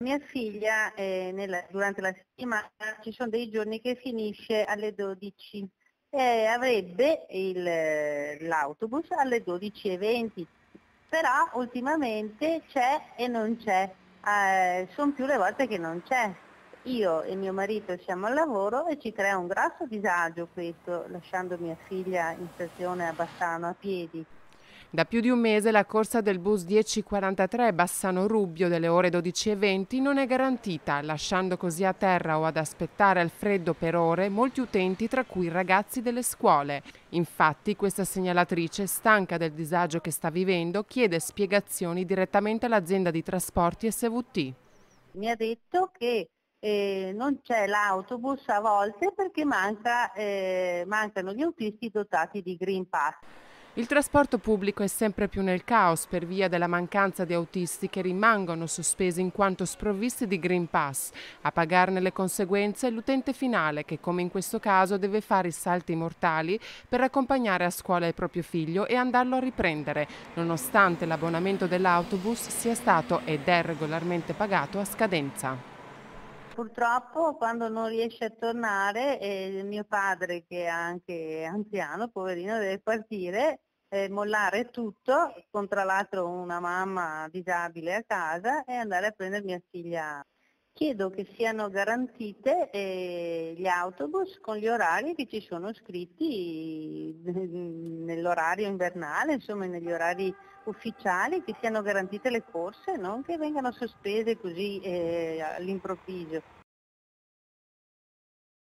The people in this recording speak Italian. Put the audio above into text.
Mia figlia eh, nella, durante la settimana ci sono dei giorni che finisce alle 12 e avrebbe il, l'autobus alle 12.20, però ultimamente c'è e non c'è, eh, sono più le volte che non c'è. Io e mio marito siamo al lavoro e ci crea un grosso disagio questo, lasciando mia figlia in stazione a Bassano a piedi. Da più di un mese la corsa del bus 1043 Bassano-Rubbio delle ore 12.20 non è garantita, lasciando così a terra o ad aspettare al freddo per ore molti utenti, tra cui ragazzi delle scuole. Infatti questa segnalatrice, stanca del disagio che sta vivendo, chiede spiegazioni direttamente all'azienda di trasporti SVT. Mi ha detto che eh, non c'è l'autobus a volte perché manca, eh, mancano gli autisti dotati di Green Pass. Il trasporto pubblico è sempre più nel caos per via della mancanza di autisti che rimangono sospesi in quanto sprovvisti di Green Pass. A pagarne le conseguenze è l'utente finale che, come in questo caso, deve fare i salti mortali per accompagnare a scuola il proprio figlio e andarlo a riprendere, nonostante l'abbonamento dell'autobus sia stato ed è regolarmente pagato a scadenza. Purtroppo quando non riesce a tornare eh, mio padre che è anche anziano, poverino, deve partire eh, mollare tutto, con tra l'altro una mamma disabile a casa e andare a prendere mia figlia. Chiedo che siano garantite eh, gli autobus con gli orari che ci sono scritti nell'orario invernale, insomma negli orari ufficiali, che siano garantite le corse, non che vengano sospese così eh, all'improvviso.